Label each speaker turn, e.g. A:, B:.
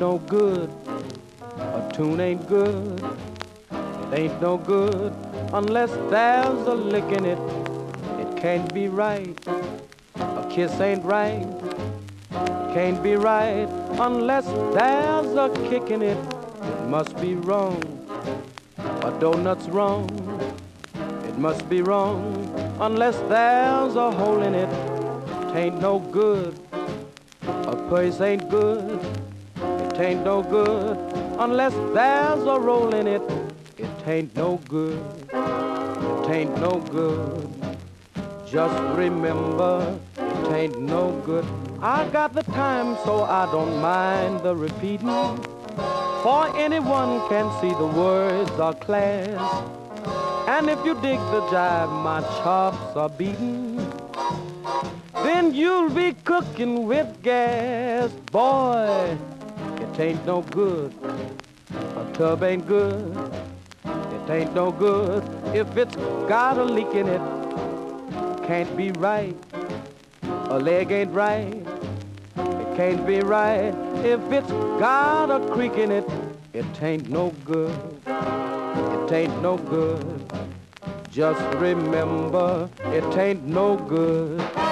A: no good. A tune ain't good. It ain't no good unless there's a lick in it. It can't be right. A kiss ain't right. It can't be right unless there's a kick in it. It must be wrong. A donut's wrong. It must be wrong unless there's a hole in it. It ain't no good. A place ain't good. It ain't no good unless there's a roll in it. It ain't no good. It ain't no good. Just remember, it ain't no good. I got the time, so I don't mind the repeating. For anyone can see the words are class. And if you dig the jive, my chops are beaten. Then you'll be cooking with gas. Boy, it ain't no good. A tub ain't good. It ain't no good if it's got a leak in it. Can't be right. A leg ain't right. It can't be right if it's got a creak in it. It ain't no good. It ain't no good. Just remember, it ain't no good.